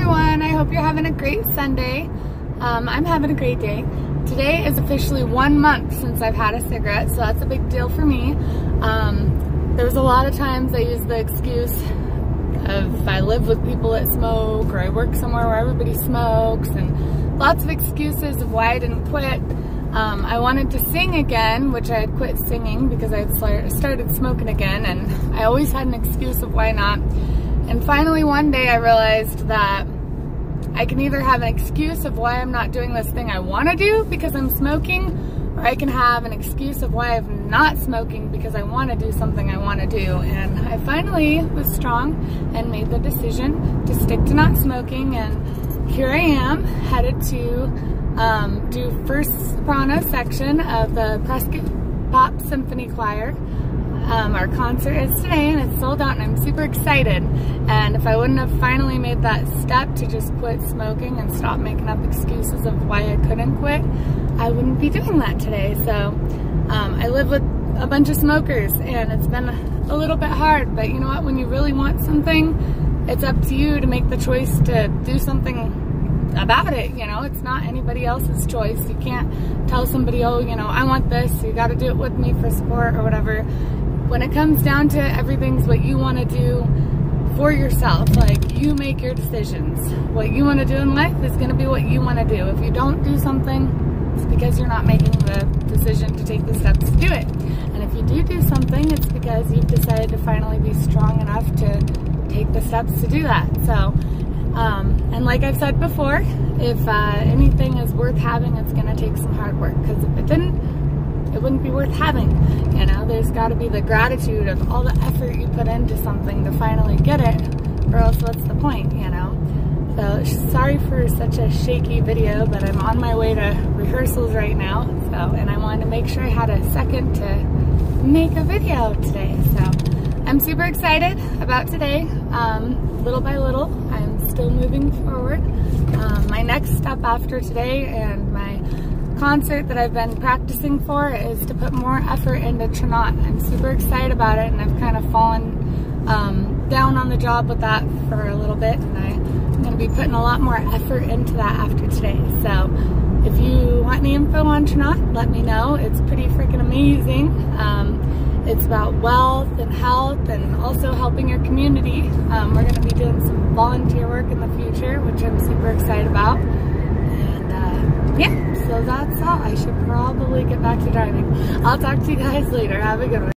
everyone. I hope you're having a great Sunday. Um, I'm having a great day. Today is officially one month since I've had a cigarette, so that's a big deal for me. Um, there was a lot of times I used the excuse of I live with people that smoke or I work somewhere where everybody smokes and lots of excuses of why I didn't quit. Um, I wanted to sing again, which I had quit singing because I had started smoking again and I always had an excuse of why not. And finally one day I realized that I can either have an excuse of why I'm not doing this thing I want to do because I'm smoking, or I can have an excuse of why I'm not smoking because I want to do something I want to do. And I finally was strong and made the decision to stick to not smoking and here I am headed to um, do first soprano section of the Prescott Pop Symphony Choir um, our concert is today and it's sold out and I'm super excited. And if I wouldn't have finally made that step to just quit smoking and stop making up excuses of why I couldn't quit, I wouldn't be doing that today. So um, I live with a bunch of smokers and it's been a little bit hard, but you know what, when you really want something, it's up to you to make the choice to do something about it, you know, it's not anybody else's choice. You can't tell somebody, oh, you know, I want this, you gotta do it with me for support or whatever when it comes down to everything's what you want to do for yourself. Like you make your decisions. What you want to do in life is going to be what you want to do. If you don't do something, it's because you're not making the decision to take the steps to do it. And if you do do something, it's because you've decided to finally be strong enough to take the steps to do that. So, um, and like I've said before, if uh, anything is worth having, it's going to take some hard work. Because if it didn't, it wouldn't be worth having. You know, there's got to be the gratitude of all the effort you put into something to finally get it, or else what's the point, you know? So sorry for such a shaky video, but I'm on my way to rehearsals right now. So, and I wanted to make sure I had a second to make a video today. So I'm super excited about today. Um, little by little, I'm still moving forward. Um, my next step after today and my concert that I've been practicing for is to put more effort into Tranont. I'm super excited about it and I've kind of fallen um, down on the job with that for a little bit and I'm going to be putting a lot more effort into that after today. So if you want any info on Tranont, let me know. It's pretty freaking amazing. Um, it's about wealth and health and also helping your community. Um, we're going to be doing some volunteer work in the future, which I'm super excited about. And uh, yeah, so that's all. I should probably get back to driving. I'll talk to you guys later. Have a good one.